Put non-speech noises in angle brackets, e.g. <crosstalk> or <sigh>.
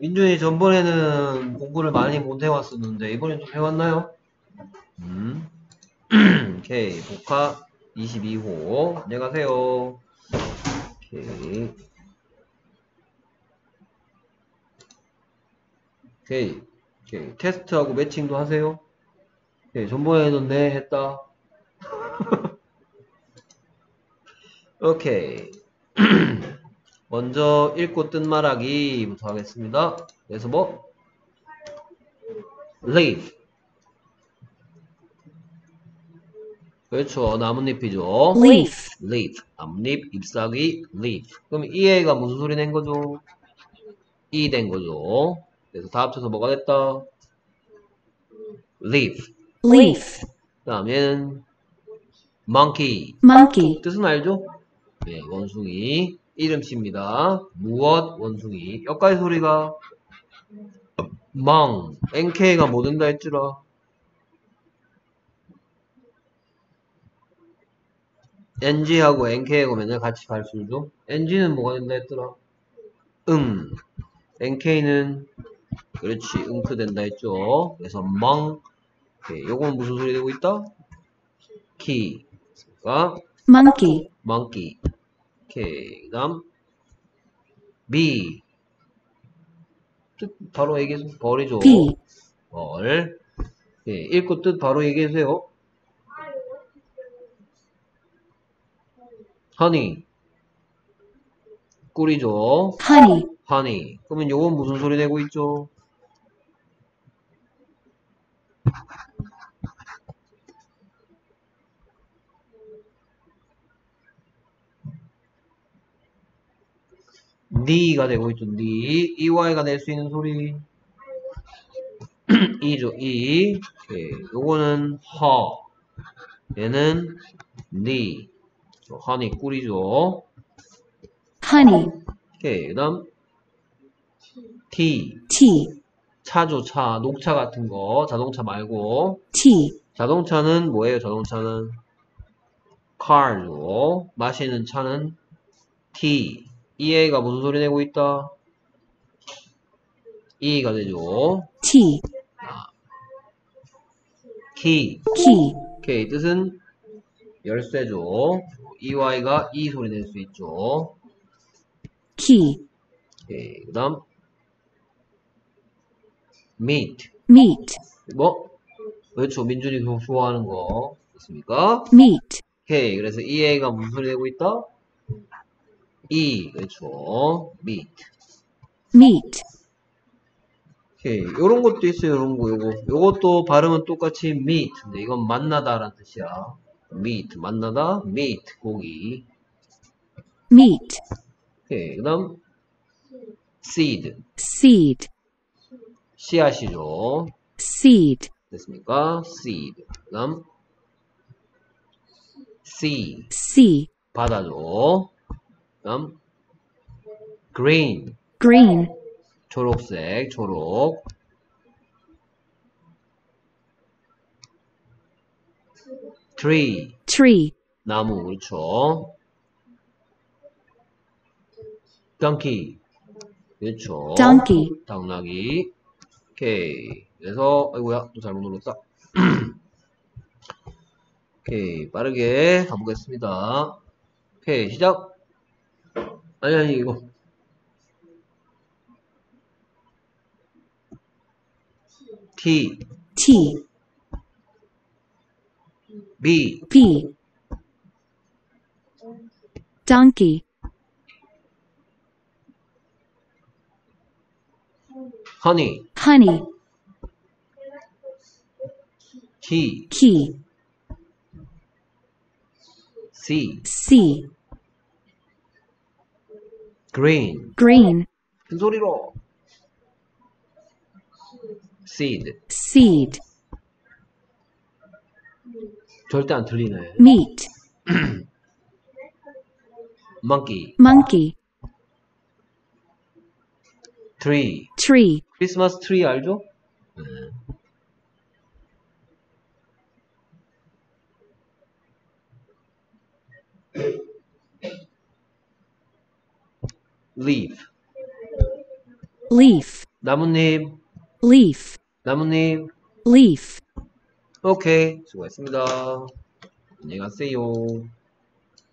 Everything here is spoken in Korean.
민준이 전번에는 공부를 많이 못 해왔었는데 이번엔 좀 해왔나요? 음. <clears throat> 오케이 복화 22호. 안녕하세요. 오케이. 오케이 오케이. 테스트하고 매칭도 하세요. 오케이 전번에는 네 했다. <laughs> 오케이 <clears throat> 먼저 읽고 뜬 말하기부터 하겠습니다 그래서 뭐 leaf 그렇죠. 나뭇잎이죠. leaf, leaf. 나뭇잎, 잎사귀, leaf. 그럼 이 애가 무슨 소리 낸 거죠? 이 된 거죠. 그래서 다 합쳐서 뭐가 됐다? leaf. leaf, 그 다음에는 monkey. monkey, 뜻은 알죠? 네, 원숭이. 이름씨입니다. 무엇 원숭이. 여기까지 소리가 멍. nk가 뭐 된다 했지라. ng하고 nk하고 맨날 같이 발술죠. ng는 뭐가 된다 했더라? 응. nk는 그렇지 응크 된다 했죠. 그래서 멍. 오케이, 요건 무슨 소리 되고 있다? 키. 그러니까 monkey, monkey. 오케이. 그 다음 B. 뜻 바로 얘기해서 벌이죠. bee, 벌. 예, 읽고 뜻 바로 얘기해주세요. honey. 꿀이죠. honey, honey. 그러면 요건 무슨 소리 내고 있죠? 니가 되고 있죠. 니. EY가 낼 수 있는 소리. 이죠. 이. 오케이. 요거는 허. 얘는 니. 허니 꿀이죠. honey, 오케이. 그 다음 T. tea, 차죠, 차. 녹차 같은 거. 자동차 말고. tea, 자동차는 뭐예요, 자동차는? car죠. 마시는 차는 T. 이 애가 무슨 소리 내고 있다? E가 되죠. tea, key. key, 오케이. 뜻은 열쇠죠. EY가 E 소리 낼 수 있죠. key, 오케이. 그 다음 meat. meat, 뭐? 그렇죠. 민준이 조- 좋아하는 거. 됐습니까? meat, 오케이. 그래서 이 애가 무슨 소리 내고 있다? E. 그렇죠. meat. meat, 오케이. 요런 것도 있어요. 요런 거, 요거. 요것도 발음은 똑같이 meat. 근데 이건 만나다라는 뜻이야. meat. 만나다. meat. 고기. meat, 오케이. 그 다음 seed. seed, 씨앗이죠. seed, 됐습니까? seed. 그 다음 sea. sea, 바다죠. 그 다음 green. green, 초록색, 초록. tree. tree, 나무, 그렇죠. donkey. 그렇죠. donkey, 당나귀. 오케이. 그래서, 아이고야, 또 잘못 눌렀다. <clears throat> 오케이. 빠르게 가보겠습니다. 오케이. 시작. 아니, 아니, 이거. T, T, B, B, donkey, honey, honey, T, key, C, C, green. green, 큰 소리로. seed. seed, 절대 안 틀리네. meat, <clears throat> monkey, monkey, tree. tree, 크리스마스 트리 알죠? 네. Leaf. leaf, 나뭇잎, leaf, 나뭇잎. leaf. 오케이. 수고했습니다. 안녕히 가세요.